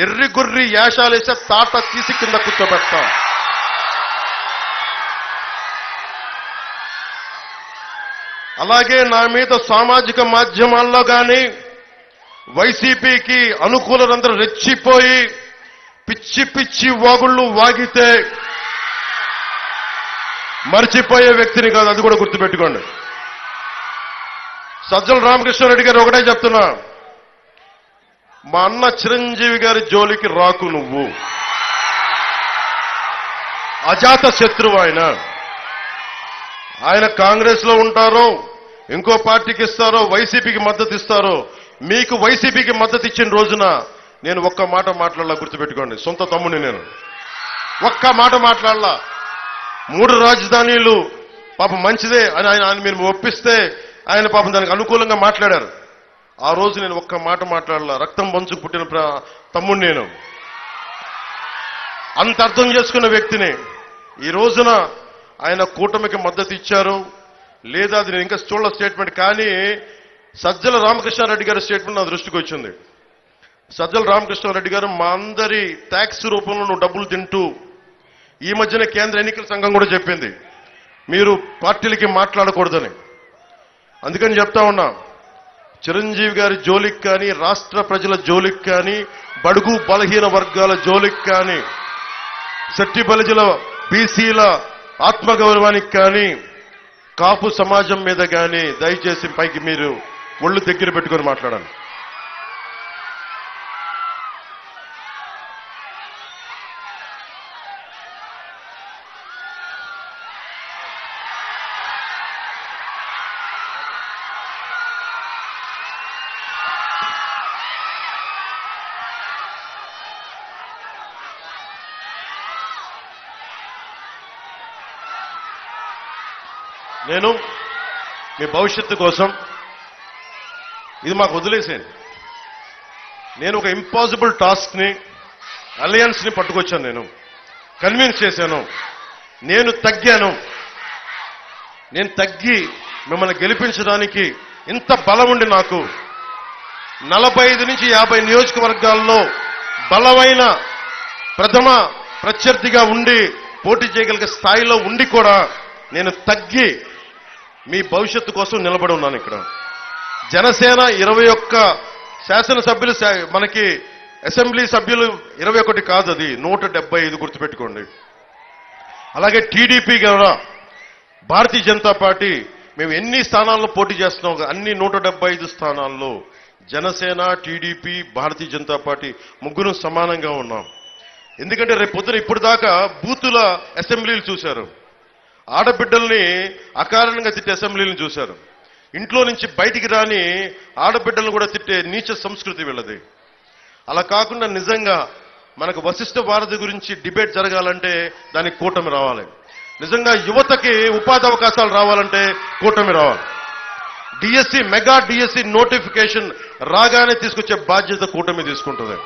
ఎర్రి గుర్రి యాషాలేసే తాట తీసి కింద కూర్చోబెడతాం. అలాగే నా మీద సామాజిక మాధ్యమాల్లో కానీ వైసీపీకి అనుకూలందరూ రెచ్చిపోయి పిచ్చి పిచ్చి వాగుళ్ళు వాగితే మర్చిపోయే వ్యక్తిని కాదు అది కూడా గుర్తుపెట్టుకోండి. సజ్జల రామకృష్ణారెడ్డి గారు ఒకటే చెప్తున్నా మా అన్న చిరంజీవి గారి జోలికి రాకు నువ్వు. అజాత శత్రువు ఆయన. ఆయన కాంగ్రెస్లో ఉంటారో ఇంకో పార్టీకి ఇస్తారో వైసీపీకి మద్దతు ఇస్తారో మీకు వైసీపీకి మద్దతు ఇచ్చిన రోజున నేను ఒక్క మాట మాట్లాడాల గుర్తుపెట్టుకోండి. సొంత తమ్ముని నేను. ఒక్క మాట మాట్లాడాల. మూడు రాజధానీలు పాపం మంచిదే అని ఆయన ఆయన మీరు ఒప్పిస్తే ఆయన పాపం దానికి అనుకూలంగా మాట్లాడారు. ఆ రోజు నేను ఒక్క మాట మాట్లాడాల. రక్తం పంచుకు పుట్టిన తమ్ముడు నేను. అంత అర్థం చేసుకున్న వ్యక్తిని. ఈ రోజున ఆయన కూటమికి మద్దతు ఇచ్చారు. లేదా అది నేను ఇంకా చూడల స్టేట్మెంట్ కానీ సజ్జల రామకృష్ణారెడ్డి గారి స్టేట్మెంట్ నా దృష్టికి వచ్చింది. సజ్జల రామకృష్ణారెడ్డి గారు మా అందరి ట్యాక్స్ రూపంలో నువ్వు డబ్బులు తింటూ ఈ మధ్యన కేంద్ర ఎన్నికల సంఘం కూడా చెప్పింది. మీరు పార్టీలకి మాట్లాడకూడదని. అందుకని చెప్తా ఉన్నా చిరంజీవి గారి జోలికి కానీ రాష్ట్ర ప్రజల జోలికి కానీ బడుగు బలహీన వర్గాల జోలికి కానీ శట్టి బలిజల బీసీల ఆత్మగౌరవానికి కానీ కాపు సమాజం మీద కానీ దయచేసి పైకి మీరు ఒళ్ళు దగ్గర పెట్టుకొని మాట్లాడాలి నేను మీ భవిష్యత్తు కోసం ఇది మాకు వదిలేసేయండి. నేను ఒక ఇంపాసిబుల్ టాస్క్ని అలయన్స్ని పట్టుకొచ్చాను నేను. కన్విన్స్ చేశాను. నేను తగ్గాను. నేను తగ్గి మిమ్మల్ని గెలిపించడానికి ఇంత బలం ఉండి నాకు. నలభై ఐదు నుంచి యాభై నియోజకవర్గాల్లో బలమైన ప్రథమ ప్రత్యర్థిగా ఉండి పోటీ చేయగలిగే స్థాయిలో ఉండి కూడా నేను తగ్గి మీ భవిష్యత్తు కోసం నిలబడి ఉన్నాను ఇక్కడ. జనసేన ఇరవై ఒక్క శాసనసభ్యులు శా- మనకి అసెంబ్లీ సభ్యులు ఇరవై ఒకటి కాదు అది. నూట డెబ్బై ఐదు గుర్తుపెట్టుకోండి. అలాగే టీడీపీ కూడా భారతీయ జనతా పార్టీ మేము ఎన్ని స్థానాల్లో పోటీ చేస్తున్నాం అన్ని నూట ఐదు స్థానాల్లో జనసేన టీడీపీ భారతీయ జనతా పార్టీ ముగ్గురు సమానంగా ఉన్నాం. ఎందుకంటే రేపు పొద్దున ఇప్పుడు దాకా బూతుల అసెంబ్లీలు చూశారు. ఆడబిడ్డల్ని అకారణంగా తిట్టే అసెంబ్లీని చూశారు. ఇంట్లో నుంచి బయటికి రాని ఆడబిడ్డలను కూడా తిట్టే నీచ సంస్కృతి వీళ్ళది. అలా కాకుండా నిజంగా మనకు వశిష్ఠ భారతి గురించి డిబేట్ జరగాలంటే దానికి కూటమి రావాలి. నిజంగా యువతకి ఉపాధి అవకాశాలు రావాలంటే కూటమి రావాలి. డిఎస్సి మెగా డిఎస్సి నోటిఫికేషన్ రాగానే తీసుకొచ్చే బాధ్యత కూటమి తీసుకుంటుంది.